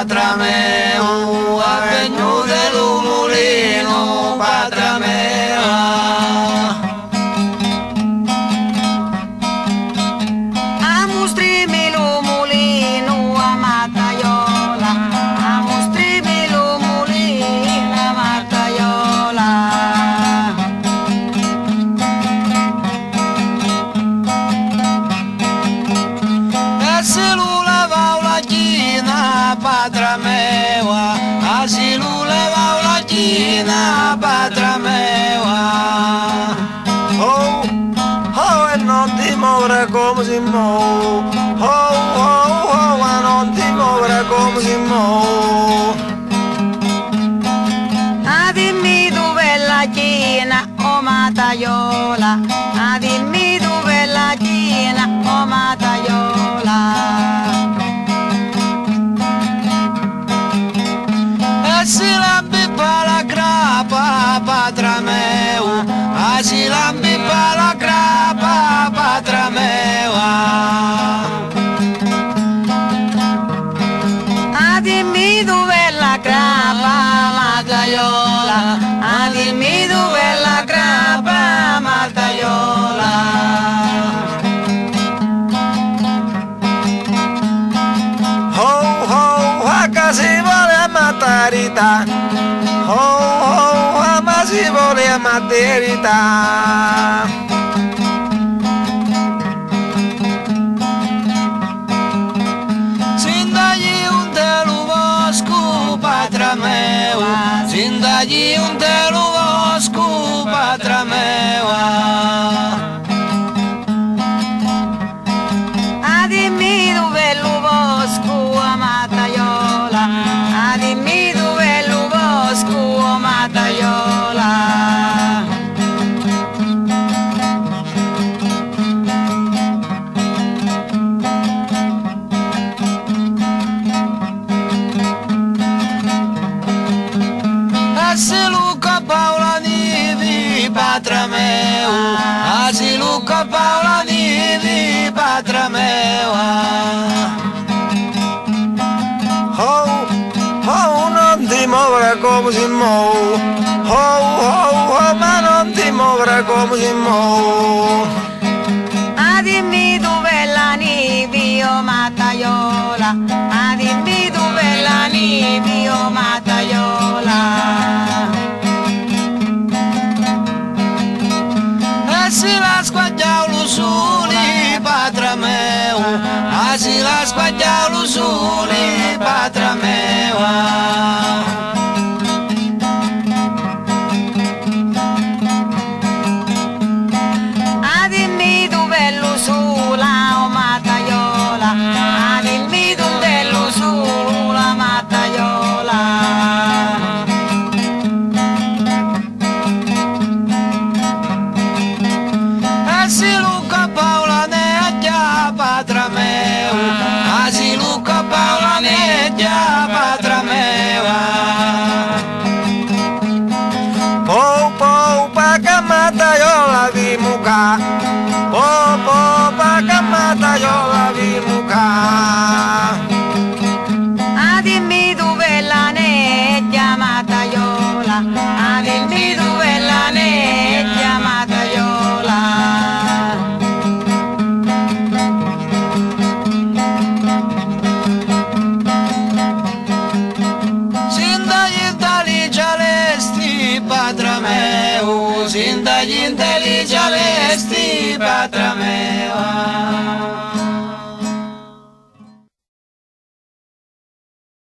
ατραμέ patra meua, asilule laulatina, patra meua. Oh, oh, oh, e non ti muovere come si muove, oh, oh, oh, oh e non ti muovere come si muove. Ah, dimmi tu bella china, oh mataiola, patra meva, hagi la crapa, patra meva. Ah, dimmi dove la crapa, Mattaiola, ah, dimmi dove la crapa, Mattaiola. Ho, ho, a casa vuole Mattarita, ho, ci vuole maternità. Sin d'allí un te lo vuoi, padre meu, oh. sin d'allí un te Luca Paola Nivi, patra meua Oh, oh, non ti muovere come si muove. Oh, oh, oh, ma non ti muovere come si muove. Ah, dimmi dove la nivi, oh, mataiola. Ah, dimmi dove la nivi, si l'esguatlleu l'usura i eh, patra meua. Ah. Popo pakamata yoga vimuka Adimidu velane chamata yola Adimidu velane Sindagli intelligenti, patra meua